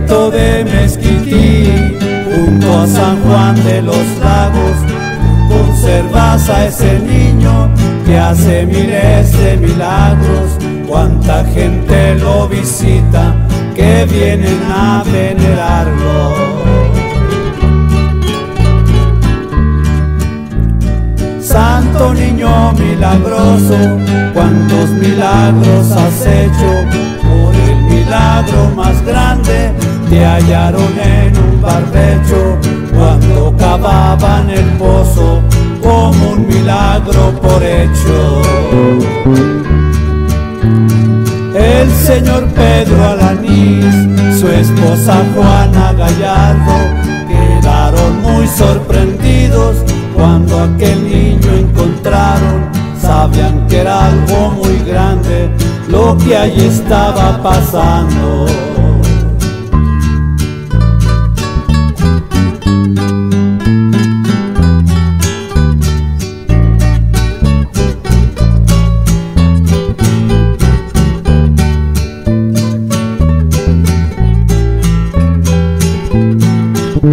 pueblito de Mezquití, junto a San Juan de los Lagos, conservas a ese niño que hace miles de milagros. Cuánta gente lo visita que vienen a venerarlo. Santo niño milagroso, cuántos milagros has hecho por el milagro más grande te hallaron en un barbecho cuando cavaban el pozo como un milagro por hecho. El señor Pedro Alanís, su esposa Juana Gallardo, quedaron muy sorprendidos cuando aquel niño encontraron. Sabían que era algo muy grande lo que allí estaba pasando. Allá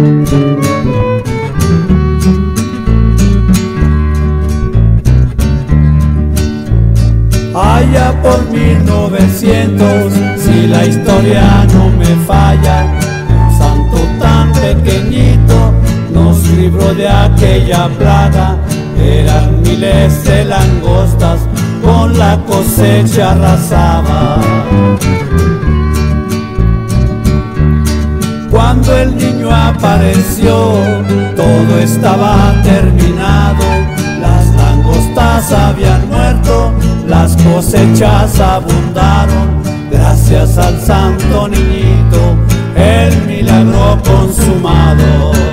por 1900, si la historia no me falla, un santo tan pequeñito nos libró de aquella plaga. Eran miles de langostas, con la cosecha arrasaba. Apareció, todo estaba terminado, las langostas habían muerto las cosechas abundaron, gracias al santo niñito, el milagro consumado.